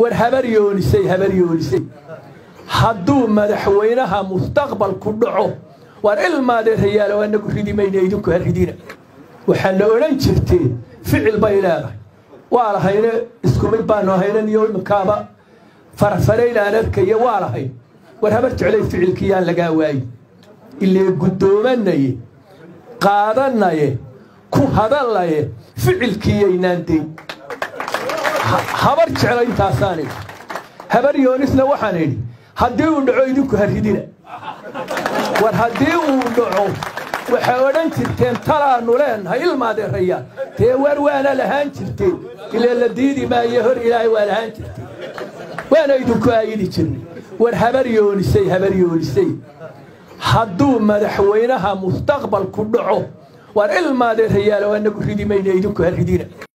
war habar yoonisay habar yoonisay. Hadduu madaxweynaha mustaqbalku dhaco waar ilmaadeerayaalo anagu ridi mayna idinku ha ridina waxaa la odhan jirtee ficil bay leedahay. Waa lahayne isku mid baanu haynan iyo iminkaaba farfaraynaan arkaya waa lahayn war habar jeclay ficilkiyaan lagaa waayi ilee guddoomannaye qaadanaye ku hadallaye ficilkiiyaynaan dayn habar jecla intaasaan idhi. Habar yoonisna waxaan idhi haddii uu dhaco idinku ha ridina war haddii uu dhaco waxay odhan jirteen talaannu leennahay ilmaadeerayaan dee war waana lahaan jirteen ilee la diidi maayo hor ilaahay waa lahaan jirteen waana idinku aayidi jirnay war habar yoonisay habar yoonisay. Hadduu madaxweynaha mustaqbalku dhaco waar ilmaadeerayaalo anagu ridi mayna idinku ha ridina